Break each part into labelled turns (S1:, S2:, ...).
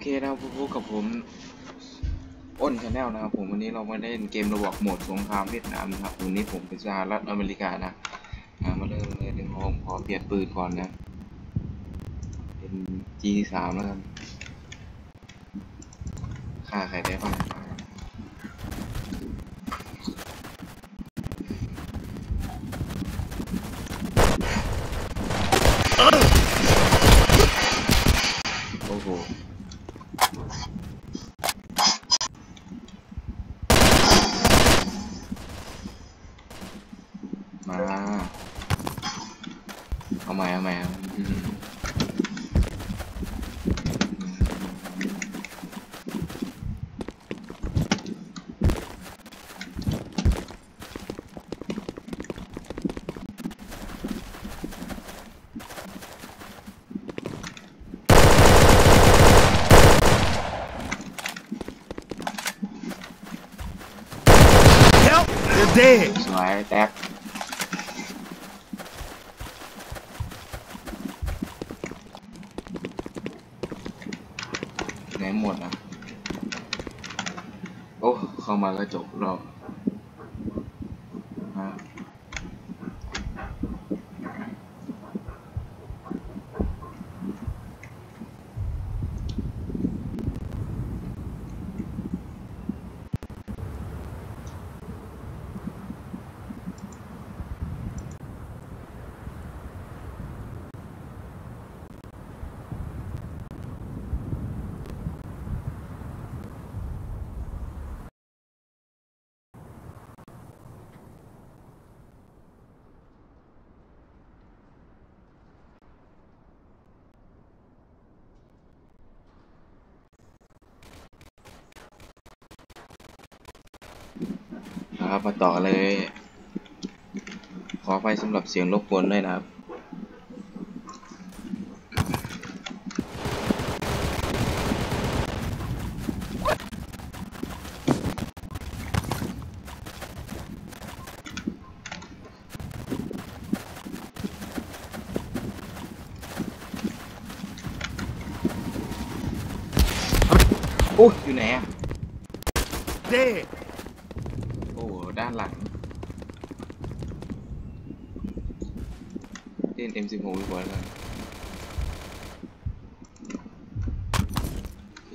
S1: โอเคนะครับพบกับผมอ้น Channel นะครับผมวันนี้เรามาเล่นเกม Roblox โหมดสงครามเวียดนามนะครับวันนี้ผมเป็นสหรัฐอเมริกานะมาเริ่มเลยเดี๋ยวผมขอเปลี่ยนปืนก่อนนะ เป็น G3 แล้วกันฆ่าใครได้บ้างโอ้โห มาเอาใหม่เอาใหม่ครับอืมส วยแท็กไหนหมดอะ โอ้ เข้ามาแล้วจบเราอะ ครับ มาต่อเลย ขอไปสำหรับเสียงรบกวนด้วยนะครับโอ้ยอยู่ไหนอะ
S2: Dead.
S1: โอ้โหด้านหลังเล่น M16 ดีกว่าแล้วกันโอเค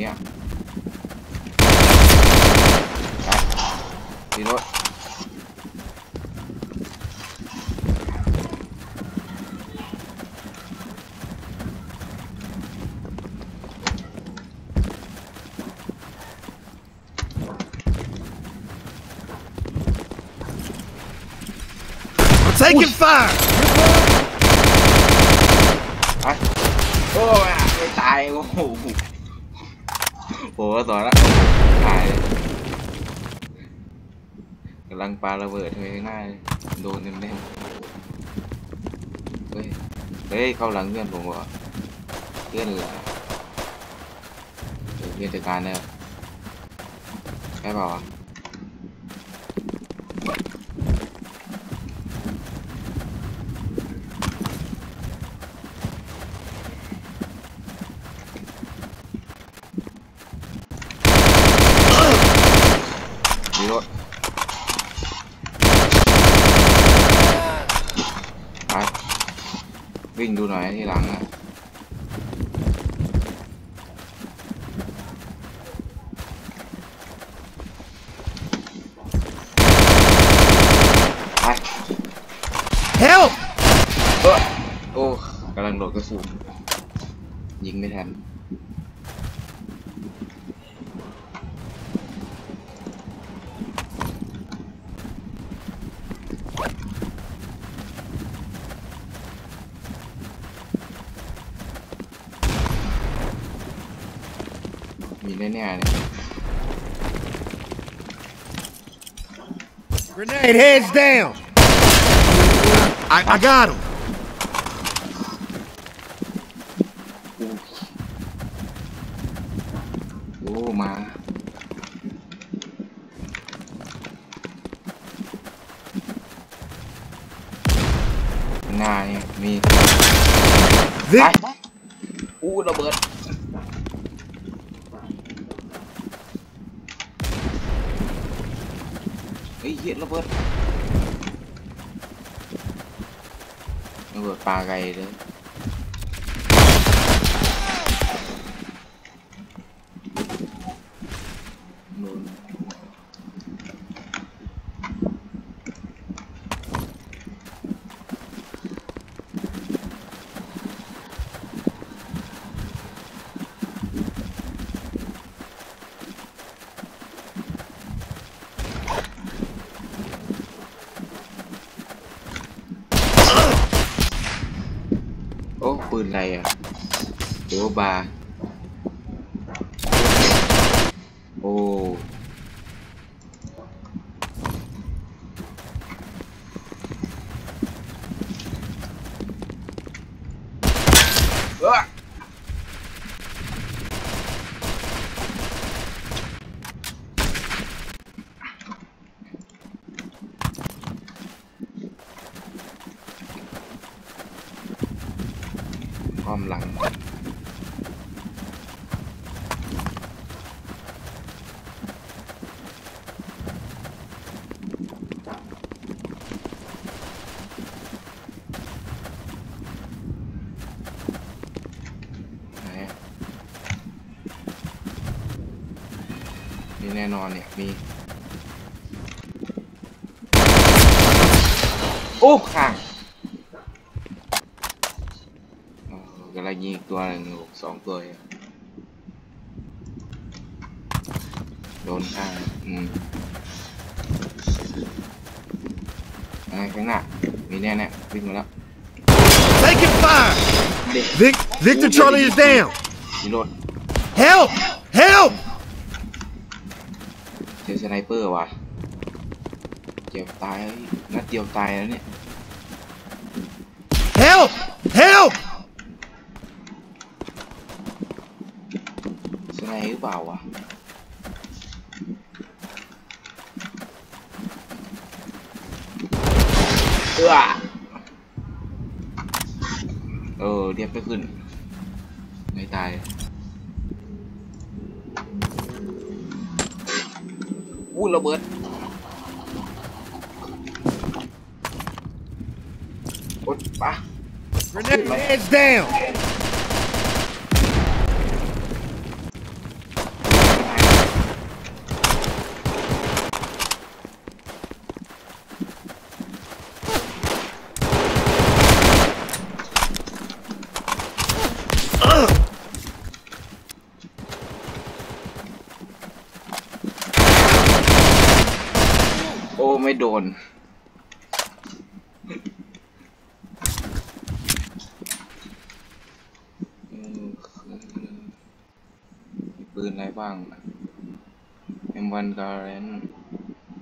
S1: นเนี้ยไปดีรถ
S2: I'm taking fire.
S1: ไปโอ้ยไม่ตายโอ้โห โอ้โหต่อละหายกำลังปาระเบิดไปข้างหน้ายโดนเต็มเน็มเฮ้ย เฮ้ย เข้าหลังเพื่อนผมว่ะเพื่อนเหรอเดี๋ยวเพื่อนจัดการเนี่ยใช่เปล่าวะ รถไปวิ่งดูหน่อยที่หลังอะไป
S2: Help!
S1: เออโอ้กำลังโหลดกระสุนยิงไม่ทัน แน่ๆเลย
S2: Grenade, heads down. I, I got him.
S1: โอ้มาข้างห น้าเนี่ยมีไป
S2: Vic,
S1: อู้ระเบิด เฮ้ยเหี้ยระเบิดระเบิดปลาไกลเลยโดน โอ้ปืนอะไรอะโอ้บาร์โอ้ เอ้อ อ้อมหลังนอะมีแน่นอนเนี่ย มี โอ้ข้างโอ้กำลัง ยิงอีกตัวหนึ่งอยู่สองตัวเองโดนข้างอืมอะไรข้างหน้า มีแน่แน่ๆวิ่งมาแล้ว
S2: taking fire.
S1: เด็ก
S2: Vic, Victor Charlie is down.
S1: มีรถ
S2: Help! Help!
S1: เจอ sniper ว่ะ เจ็บตายแล้วนัดเดียวตายแล้วเนี่ย
S2: Help! Help!
S1: สไนหรือเปล่าวะเออเออเรียกไม่ขึ้น ไม่ตายอู้ระเบิดกดปะ
S2: Grenade, heads down.
S1: ปืนอะไรบ้าง M1 g a r a n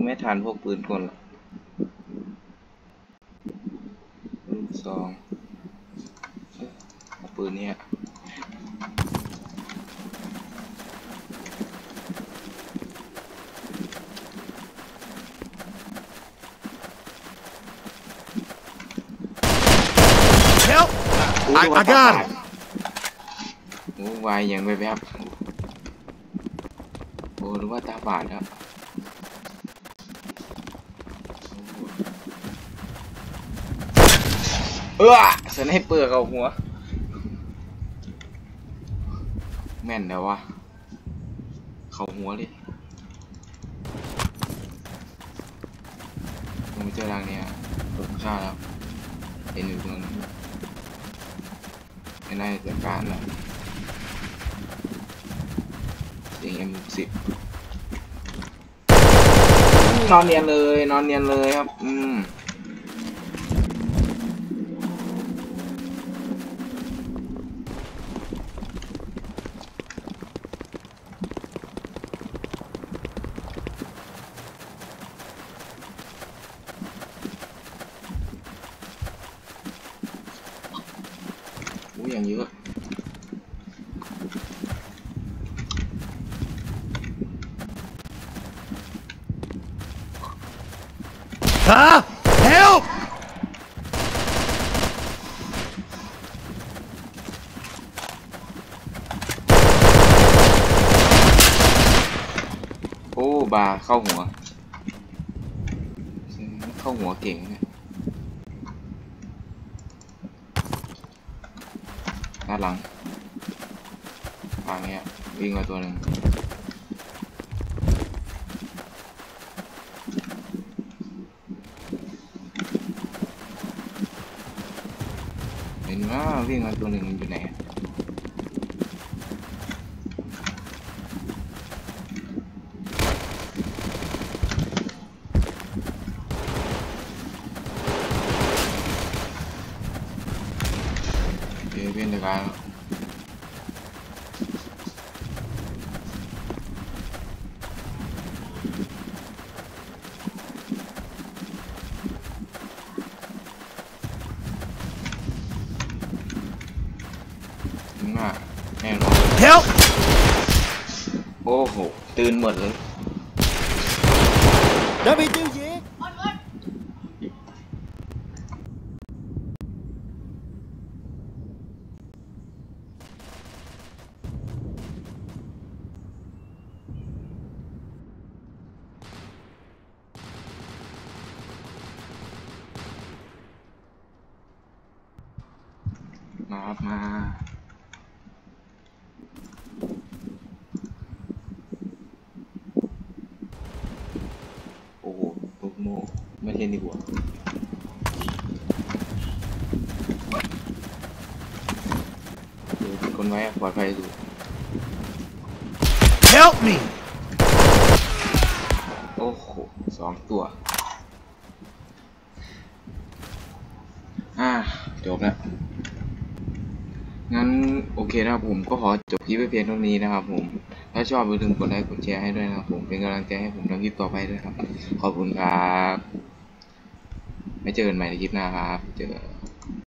S1: ไม่ทันพวกปืนกลหรอกลูกซองเอ๊ะเอาปืนเนี้ย
S2: Help! I, I got him.
S1: โอ้วายอย่างไปแบบโอ้หรือ ว่าตาบาดครับโอ้เออสไนเปลือร์เขาหัว แม่นแล้ววะเขาหัวเลยผมไปเจอทางเนี้ยถูกฆ่าแล้วเห็นอยู่ตรงนั้นไม่น่าจะจัดการแล้วเสียง M60 นอนเนียนเลย นอนเนียนเลยครับ อืม
S2: Huh? Help!
S1: โอ้บาเข้าหัวเข้าหัวเก่งเนี่ยด้านหลัง ทางเนี้ย วิ่งมาตัวหนึ่งเห็ นว่าวิ่งมาตัวหนึ่งมันอยู่ไหนอะโอเคเพื่อนเดียวกันแล้ว ถึงว่าแน่นอน
S2: Help!
S1: โอ้โหตื่นหมดเลย
S2: Đã bị tiêu diệt!
S1: มาครับมา โอ้โหลูกโม่ไม่เล่ นดีกว่าเดี๋ยวเป็นคนไว้อะปลอดภัยสุด
S2: Help me!
S1: โอ้โหสองตัว อ่า จบแล้ว งั้นโอเคนะครับผมก็ขอจบคลิปไว้เพียงเท่านี้นะครับผม ถ้าชอบอย่าลืมกดไลค์กดแชร์ให้ด้วยนะครับผม เป็นกำลังใจให้ผมทำคลิปต่อไปด้วยครับ ขอบคุณครับ ไม่เจอกันใหม่ในคลิปหน้าครับ เจอ